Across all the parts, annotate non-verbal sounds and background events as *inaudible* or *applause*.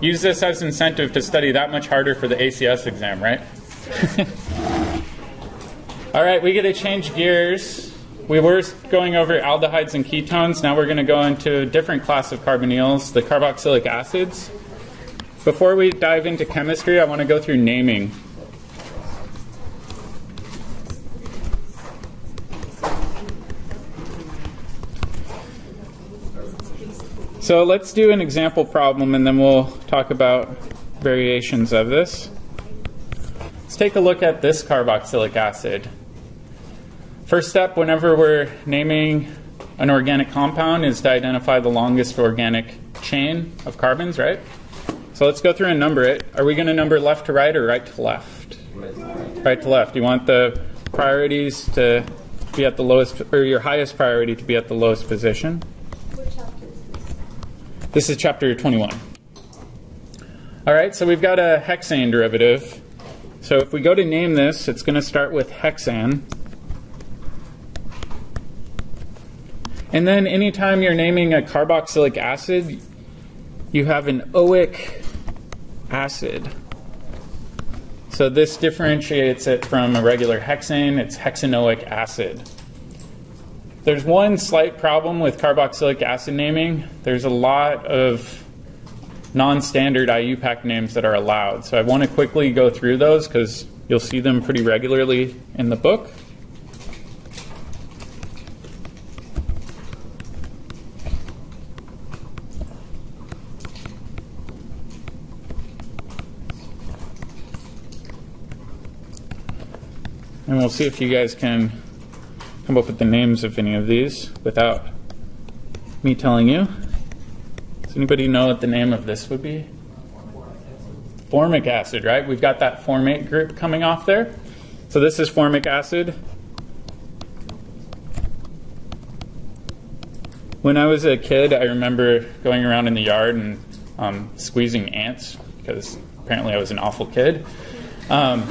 use this as incentive to study that much harder for the ACS exam, right? *laughs* All right, we get to change gears. We were going over aldehydes and ketones. Now we're going to go into a different class of carbonyls, the carboxylic acids. Before we dive into chemistry, I want to go through naming. So let's do an example problem and then we'll talk about variations of this. Let's take a look at this carboxylic acid. First step whenever we're naming an organic compound is to identify the longest organic chain of carbons, right? So let's go through and number it. Are we going to number left to right or right to left? Right to left. You want the priorities to be at the lowest, or your highest priority to be at the lowest position. This is chapter 21. All right, so we've got a hexane derivative. So if we go to name this, it's going to start with hexane. And then anytime you're naming a carboxylic acid, you have an oic acid. So this differentiates it from a regular hexane, it's hexanoic acid. There's one slight problem with carboxylic acid naming. There's a lot of non-standard IUPAC names that are allowed. So I want to quickly go through those because you'll see them pretty regularly in the book. And we'll see if you guys can come up with the names of any of these without me telling you. Does anybody know what the name of this would be? Formic acid, right? We've got that formate group coming off there. So this is formic acid. When I was a kid, I remember going around in the yard and um, squeezing ants because apparently I was an awful kid. Um,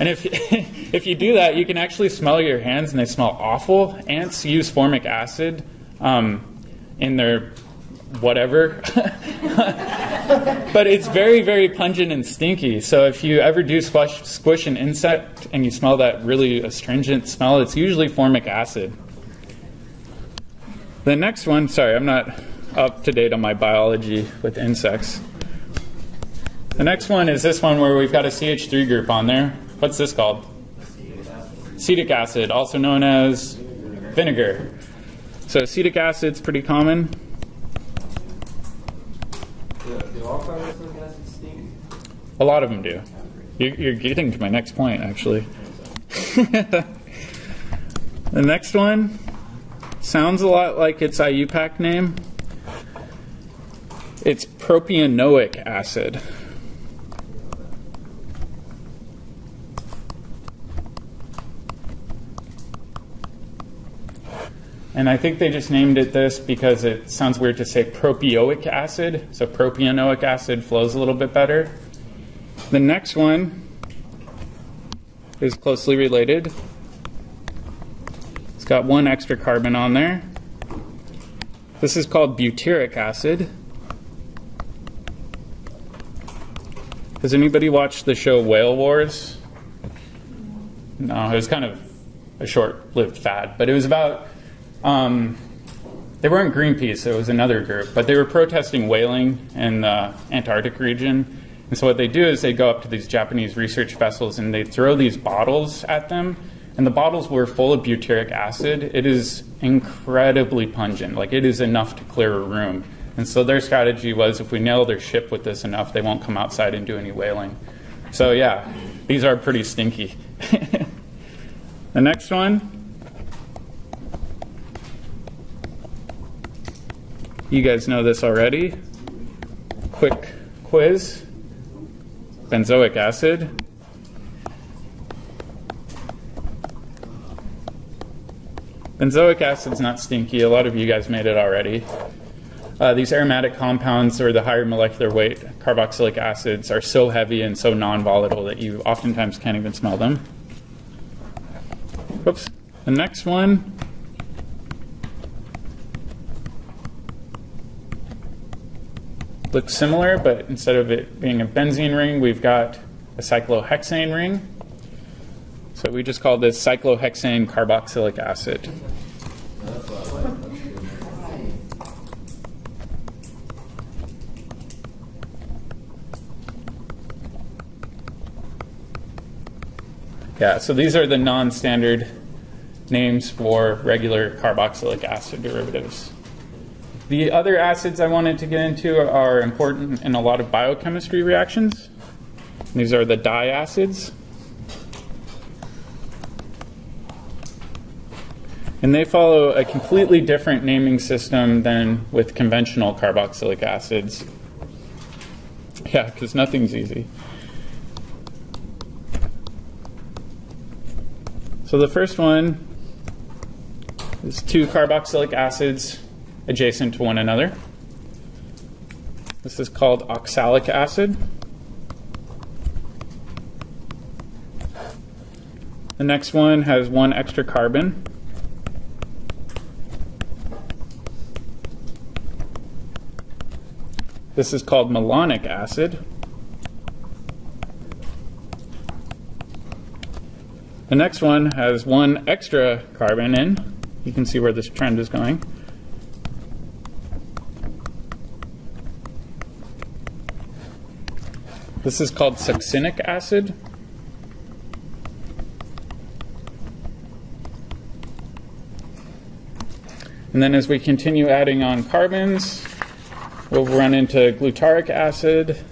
and if *laughs* if you do that, you can actually smell your hands, and they smell awful. Ants use formic acid um, in their whatever, *laughs* but it's very very pungent and stinky. So if you ever do squish, squish an insect and you smell that really astringent smell, it's usually formic acid. The next one, sorry, I'm not up to date on my biology with insects. The next one is this one where we've got a CH3 group on there. What's this called? Acetic acid, also known as vinegar. So acetic acid's pretty common. A lot of them do. You're getting to my next point, actually. *laughs* the next one sounds a lot like its IUPAC name. It's propionic acid. And I think they just named it this because it sounds weird to say propioic acid. So propionic acid flows a little bit better. The next one is closely related. It's got one extra carbon on there. This is called butyric acid. Has anybody watched the show Whale Wars? No, it was kind of a short lived fad, but it was about um, they weren't Greenpeace, it was another group, but they were protesting whaling in the Antarctic region. And so what they do is they go up to these Japanese research vessels and they throw these bottles at them. And the bottles were full of butyric acid. It is incredibly pungent. Like it is enough to clear a room. And so their strategy was if we nail their ship with this enough, they won't come outside and do any whaling. So yeah, these are pretty stinky. *laughs* the next one You guys know this already. Quick quiz benzoic acid. Benzoic acid's not stinky. A lot of you guys made it already. Uh, these aromatic compounds or the higher molecular weight carboxylic acids are so heavy and so non-volatile that you oftentimes can't even smell them. Whoops. The next one looks similar, but instead of it being a benzene ring, we've got a cyclohexane ring. So we just call this cyclohexane carboxylic acid. Yeah, so these are the non-standard names for regular carboxylic acid derivatives. The other acids I wanted to get into are important in a lot of biochemistry reactions. These are the diacids. And they follow a completely different naming system than with conventional carboxylic acids. Yeah, because nothing's easy. So the first one is two carboxylic acids adjacent to one another. This is called oxalic acid. The next one has one extra carbon. This is called malonic acid. The next one has one extra carbon in. You can see where this trend is going. This is called succinic acid. And then as we continue adding on carbons, we'll run into glutaric acid,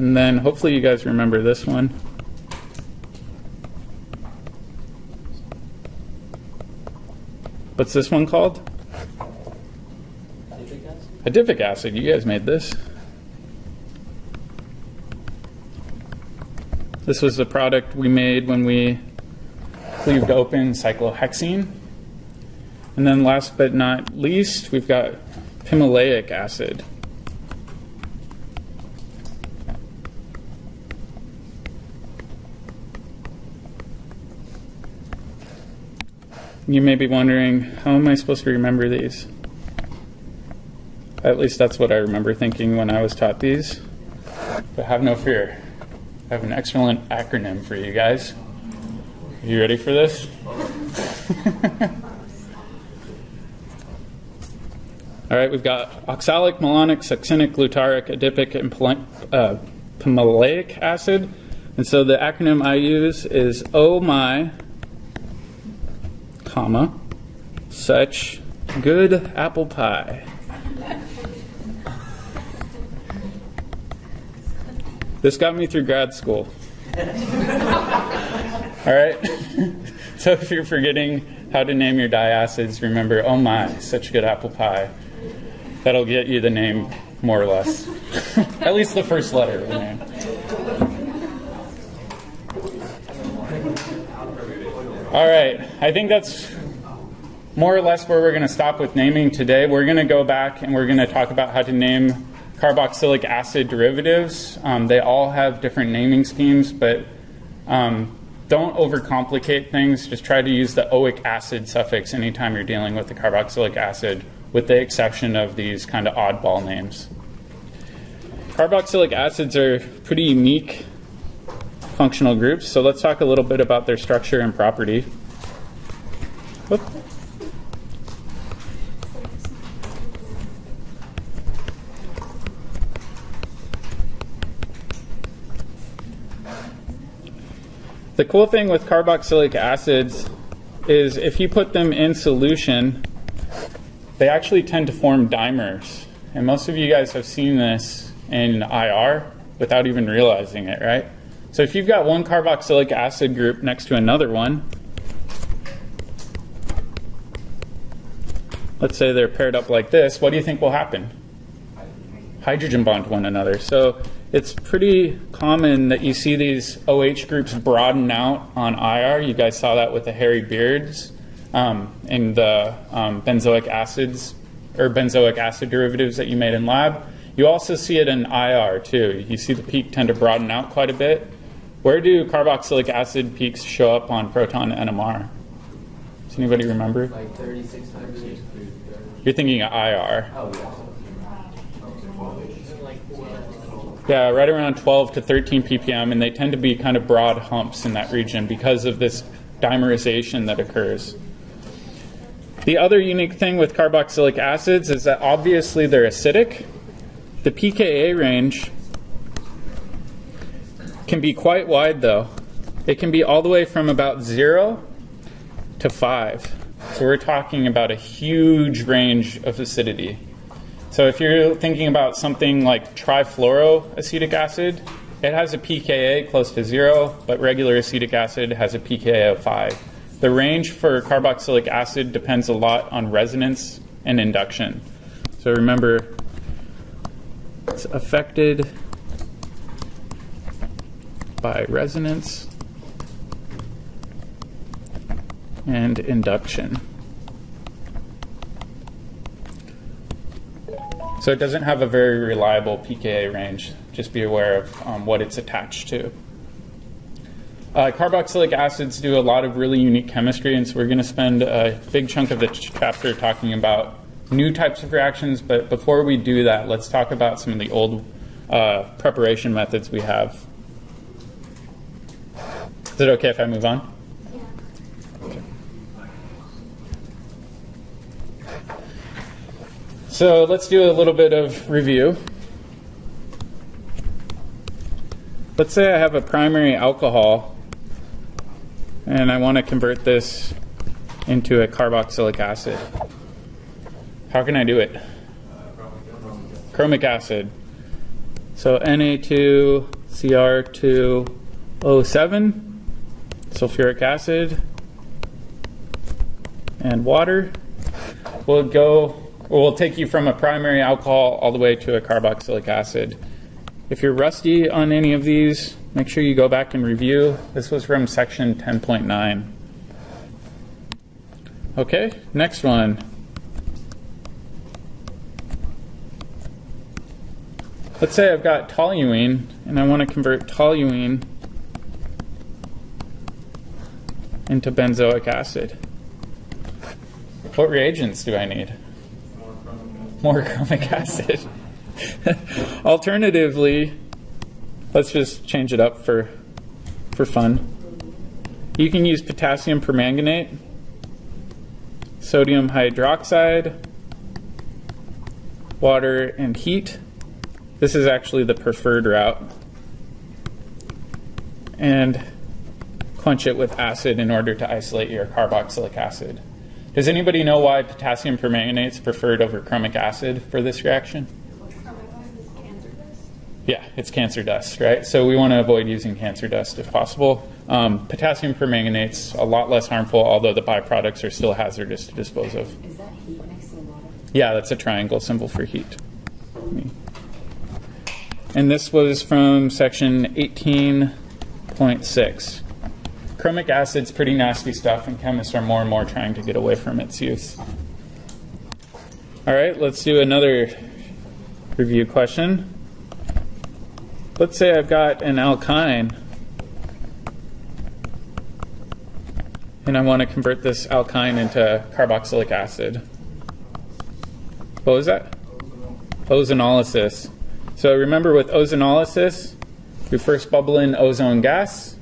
And then hopefully you guys remember this one. What's this one called? Adipic acid. Adipic acid. You guys made this. This was the product we made when we cleaved open cyclohexene. And then last but not least, we've got pimelic acid. You may be wondering, how am I supposed to remember these? At least that's what I remember thinking when I was taught these. But have no fear. I have an excellent acronym for you guys. Are you ready for this? *laughs* All right, we've got oxalic, malonic, succinic, glutaric, adipic, and uh, acid. And so the acronym I use is O my comma, such good apple pie. This got me through grad school. *laughs* All right? *laughs* so if you're forgetting how to name your diacids, remember, oh my, such good apple pie. That'll get you the name, more or less. *laughs* At least the first letter of the name. All right, I think that's more or less where we're going to stop with naming today. We're going to go back and we're going to talk about how to name carboxylic acid derivatives. Um, they all have different naming schemes, but um, don't overcomplicate things. Just try to use the oic acid suffix anytime you're dealing with the carboxylic acid, with the exception of these kind of oddball names. Carboxylic acids are pretty unique functional groups. So let's talk a little bit about their structure and property. Whoop. The cool thing with carboxylic acids is if you put them in solution, they actually tend to form dimers. And most of you guys have seen this in IR without even realizing it, right? So if you've got one carboxylic acid group next to another one, let's say they're paired up like this, what do you think will happen? Hydrogen bond to one another. So it's pretty common that you see these OH groups broaden out on IR. You guys saw that with the hairy beards um, and the um, benzoic acids or benzoic acid derivatives that you made in lab. You also see it in IR too. You see the peak tend to broaden out quite a bit. Where do carboxylic acid peaks show up on proton NMR? Does anybody remember? Like 3600. You're thinking of IR. Oh, yeah. Yeah, right around 12 to 13 ppm, and they tend to be kind of broad humps in that region because of this dimerization that occurs. The other unique thing with carboxylic acids is that obviously they're acidic. The pKa range can be quite wide though. It can be all the way from about 0 to 5. So we're talking about a huge range of acidity. So if you're thinking about something like trifluoroacetic acid, it has a pKa close to zero, but regular acetic acid has a pKa of five. The range for carboxylic acid depends a lot on resonance and induction. So remember, it's affected by resonance and induction. So it doesn't have a very reliable pKa range. Just be aware of um, what it's attached to. Uh, carboxylic acids do a lot of really unique chemistry, and so we're going to spend a big chunk of the chapter talking about new types of reactions. But before we do that, let's talk about some of the old uh, preparation methods we have. Is it okay if I move on? So let's do a little bit of review. Let's say I have a primary alcohol and I want to convert this into a carboxylic acid. How can I do it? Chromic acid. So Na2Cr2O7, sulfuric acid, and water. We'll go will take you from a primary alcohol all the way to a carboxylic acid. If you're rusty on any of these, make sure you go back and review. This was from section 10.9. Okay, next one. Let's say I've got toluene and I want to convert toluene into benzoic acid. What reagents do I need? more chromic acid. *laughs* Alternatively, let's just change it up for, for fun. You can use potassium permanganate, sodium hydroxide, water, and heat. This is actually the preferred route. And quench it with acid in order to isolate your carboxylic acid. Does anybody know why potassium permanganate is preferred over chromic acid for this reaction? Yeah, it's cancer dust, right? So we want to avoid using cancer dust if possible. Um, potassium permanganate's a lot less harmful, although the byproducts are still hazardous to dispose of. Is that heat next to the water? Yeah, that's a triangle symbol for heat. And this was from section 18.6. Chromic acid's pretty nasty stuff, and chemists are more and more trying to get away from its use. All right, let's do another review question. Let's say I've got an alkyne, and I want to convert this alkyne into carboxylic acid. What was that? Ozonolysis. So remember with ozonolysis, we first bubble in ozone gas,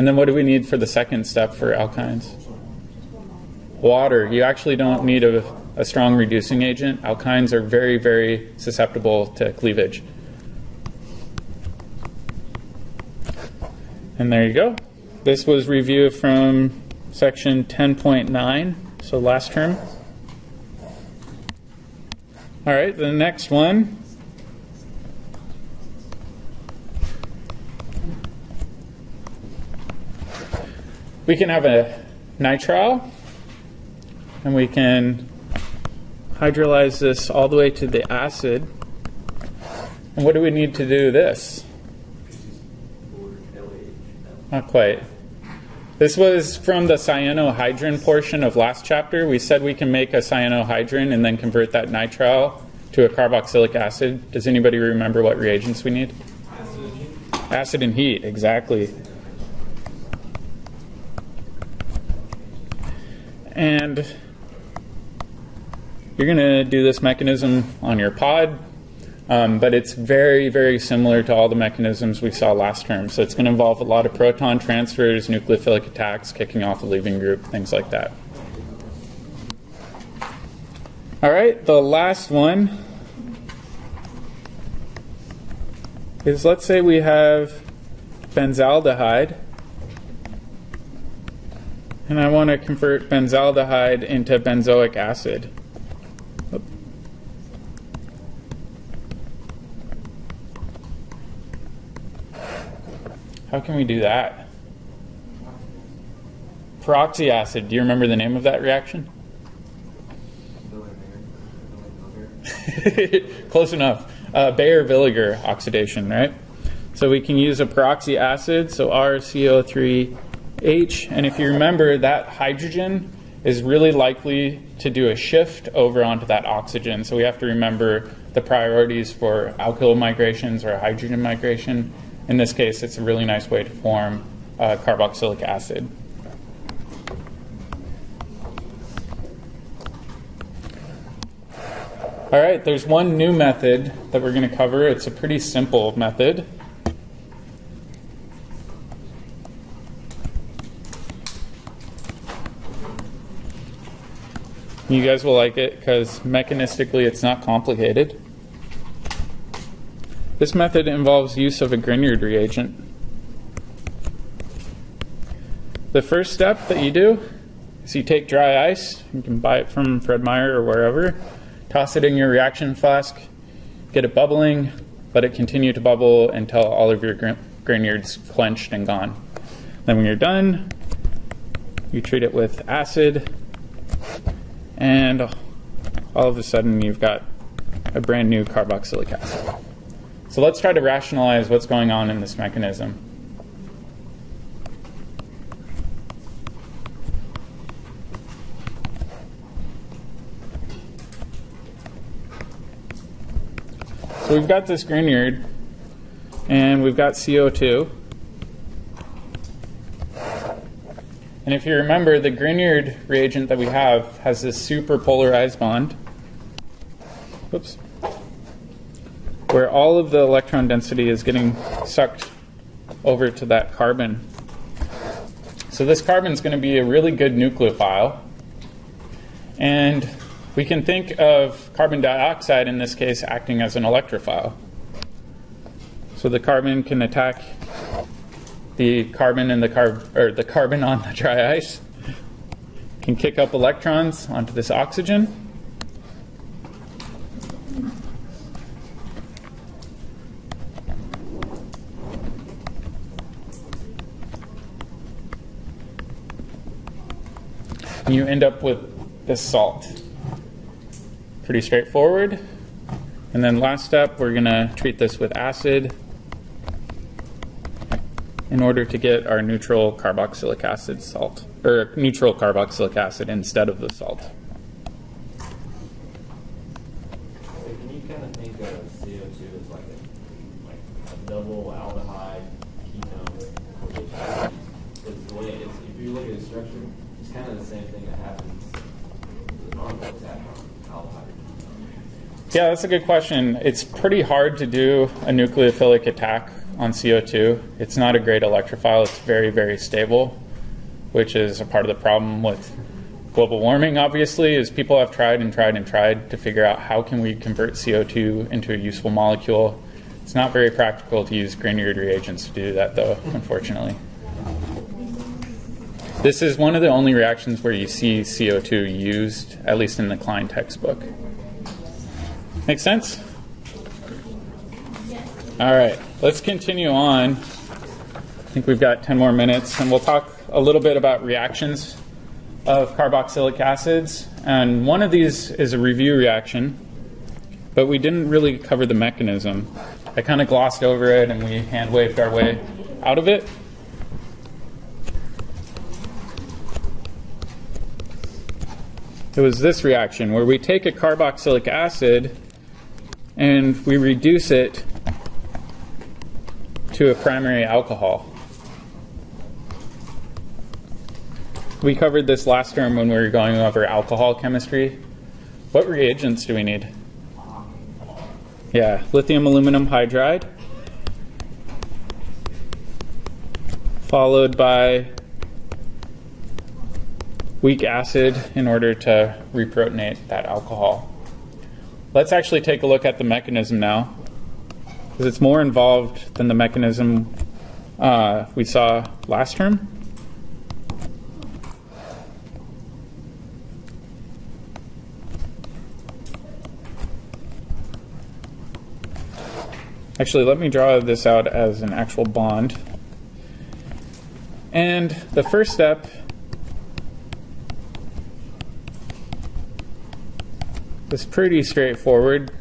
and then what do we need for the second step for alkynes? Water. You actually don't need a, a strong reducing agent. Alkynes are very, very susceptible to cleavage. And there you go. This was review from section 10.9, so last term. All right, the next one we can have a nitrile and we can hydrolyze this all the way to the acid. And what do we need to do this? Not quite. This was from the cyanohydrin portion of last chapter. We said we can make a cyanohydrin and then convert that nitrile to a carboxylic acid. Does anybody remember what reagents we need? Acid, acid and heat, exactly. And you're going to do this mechanism on your pod, um, but it's very, very similar to all the mechanisms we saw last term. So it's going to involve a lot of proton transfers, nucleophilic attacks, kicking off a leaving group, things like that. All right, the last one is let's say we have benzaldehyde, and I want to convert benzaldehyde into benzoic acid. How can we do that? Peroxy acid, do you remember the name of that reaction? *laughs* Close enough. Uh, Baeyer-Villiger oxidation, right? So we can use a peroxy acid, so RCO3H, and if you remember, that hydrogen is really likely to do a shift over onto that oxygen. So we have to remember the priorities for alkyl migrations or hydrogen migration. In this case, it's a really nice way to form uh, carboxylic acid. All right, there's one new method that we're going to cover. It's a pretty simple method. You guys will like it because mechanistically it's not complicated. This method involves use of a Grignard reagent. The first step that you do is you take dry ice, you can buy it from Fred Meyer or wherever, Toss it in your reaction flask, get it bubbling, let it continue to bubble until all of your Grignard's quenched and gone. Then when you're done, you treat it with acid, and all of a sudden you've got a brand new carboxylic acid. So let's try to rationalize what's going on in this mechanism. So we've got this Grignard, and we've got CO2. And if you remember, the Grignard reagent that we have has this super polarized bond. Oops. Where all of the electron density is getting sucked over to that carbon. So this carbon is going to be a really good nucleophile. And we can think of carbon dioxide, in this case, acting as an electrophile. So the carbon can attack the carbon in the carb or the carbon on the dry ice, can kick up electrons onto this oxygen. And you end up with this salt pretty straightforward. And then last step, we're going to treat this with acid in order to get our neutral carboxylic acid salt, or neutral carboxylic acid instead of the salt. So can you kind of think of CO2 as like a, double aldehyde ketone Because the way it's, if you look at the structure, it's kind of the same thing that happens with normal attack on aldehyde. Yeah, that's a good question. It's pretty hard to do a nucleophilic attack on CO2. It's not a great electrophile. It's very, very stable, which is a part of the problem with global warming, obviously, is people have tried and tried and tried to figure out how can we convert CO2 into a useful molecule. It's not very practical to use Grignard reagents to do that, though, unfortunately. This is one of the only reactions where you see CO2 used, at least in the Klein textbook. Make sense? All right, let's continue on. I think we've got 10 more minutes, and we'll talk a little bit about reactions of carboxylic acids. And one of these is a review reaction, but we didn't really cover the mechanism. I kind of glossed over it, and we hand waved our way out of it. It was this reaction where we take a carboxylic acid and we reduce it to a primary alcohol. We covered this last term when we were going over alcohol chemistry. What reagents do we need? Yeah, lithium aluminum hydride, followed by weak acid in order to reprotonate that alcohol. Let's actually take a look at the mechanism now, because it's more involved than the mechanism uh, we saw last term. Actually, let me draw this out as an actual bond. And the first step is pretty straightforward.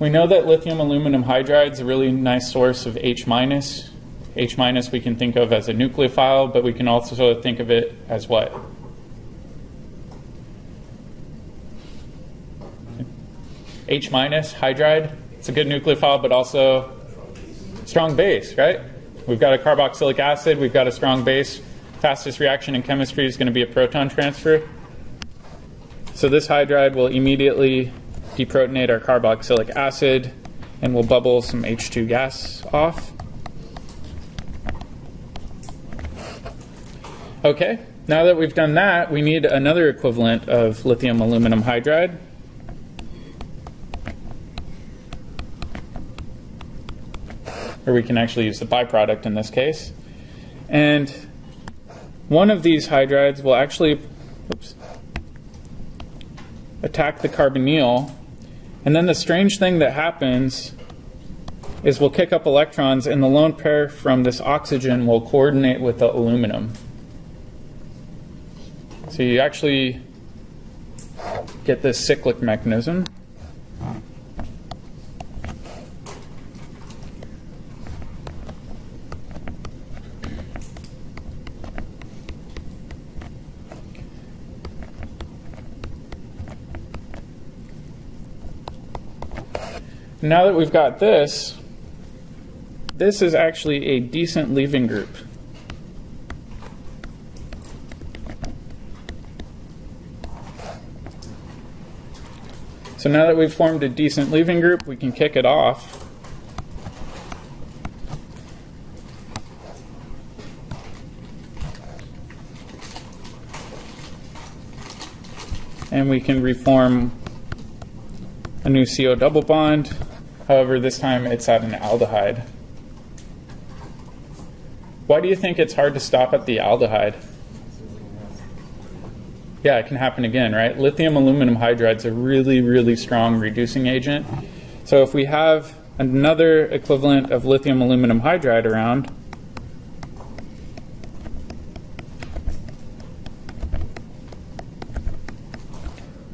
We know that lithium aluminum hydride is a really nice source of H minus. H minus we can think of as a nucleophile, but we can also think of it as what? H minus hydride it's a good nucleophile, but also strong base, right? We've got a carboxylic acid, we've got a strong base. Fastest reaction in chemistry is going to be a proton transfer. So this hydride will immediately deprotonate our carboxylic acid and we'll bubble some H2 gas off. Okay, now that we've done that, we need another equivalent of lithium aluminum hydride. or we can actually use the byproduct in this case. And one of these hydrides will actually oops, attack the carbonyl. And then the strange thing that happens is we'll kick up electrons, and the lone pair from this oxygen will coordinate with the aluminum. So you actually get this cyclic mechanism. Now that we've got this, this is actually a decent leaving group. So now that we've formed a decent leaving group, we can kick it off. And we can reform a new CO double bond. However, this time it's at an aldehyde. Why do you think it's hard to stop at the aldehyde? Yeah, it can happen again, right? Lithium aluminum hydride is a really, really strong reducing agent. So if we have another equivalent of lithium aluminum hydride around,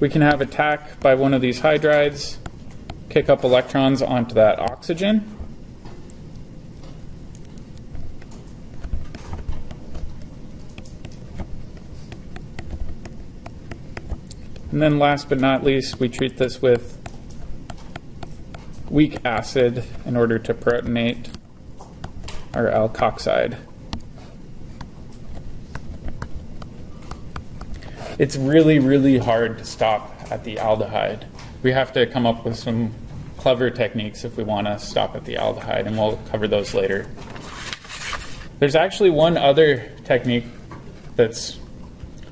we can have attack by one of these hydrides kick up electrons onto that oxygen. And then last but not least, we treat this with weak acid in order to protonate our alkoxide. It's really, really hard to stop at the aldehyde. We have to come up with some clever techniques if we want to stop at the aldehyde, and we'll cover those later. There's actually one other technique that's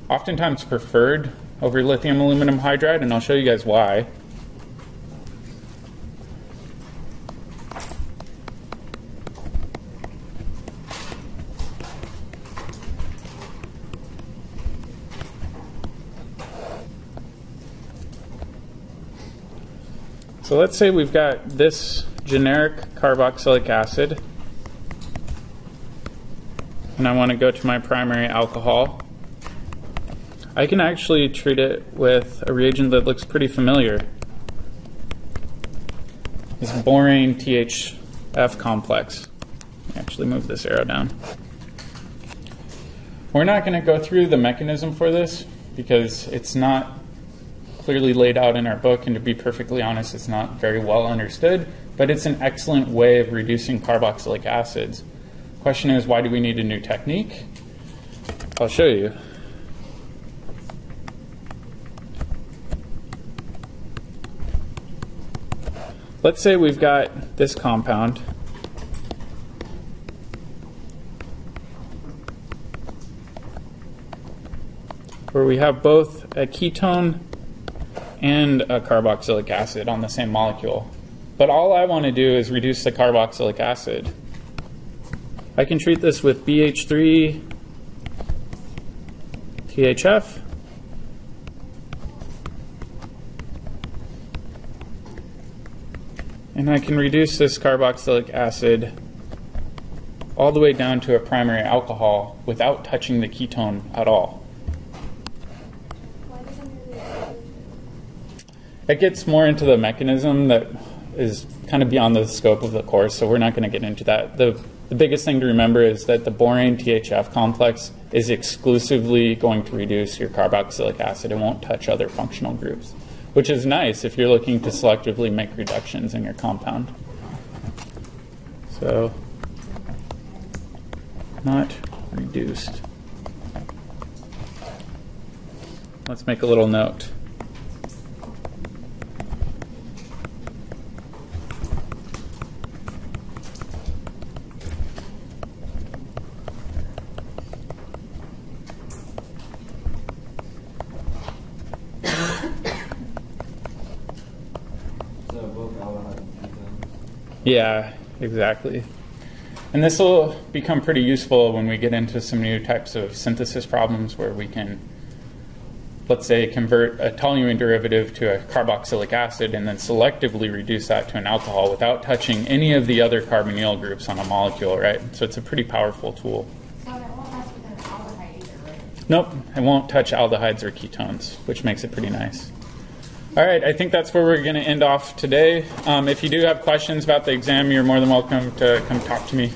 oftentimes preferred over lithium aluminum hydride, and I'll show you guys why. So let's say we've got this generic carboxylic acid, and I want to go to my primary alcohol. I can actually treat it with a reagent that looks pretty familiar. This borane THF complex. Actually move this arrow down. We're not going to go through the mechanism for this, because it's not clearly laid out in our book, and to be perfectly honest, it's not very well understood, but it's an excellent way of reducing carboxylic acids. Question is, why do we need a new technique? I'll show you. Let's say we've got this compound. Where we have both a ketone and a carboxylic acid on the same molecule. But all I want to do is reduce the carboxylic acid. I can treat this with BH3 THF And I can reduce this carboxylic acid all the way down to a primary alcohol without touching the ketone at all. It gets more into the mechanism that is kind of beyond the scope of the course, so we're not going to get into that. The, the biggest thing to remember is that the borane THF complex is exclusively going to reduce your carboxylic acid. It won't touch other functional groups which is nice if you're looking to selectively make reductions in your compound. So, not reduced. Let's make a little note. Yeah, exactly. And this will become pretty useful when we get into some new types of synthesis problems where we can, let's say, convert a toluene derivative to a carboxylic acid and then selectively reduce that to an alcohol without touching any of the other carbonyl groups on a molecule, right? So it's a pretty powerful tool. So that won't mess with an aldehyde either, right? Nope, it won't touch aldehydes or ketones, which makes it pretty nice. All right, I think that's where we're going to end off today. Um, if you do have questions about the exam, you're more than welcome to come talk to me.